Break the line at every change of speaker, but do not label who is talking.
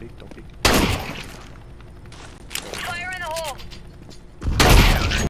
pick, don't peek.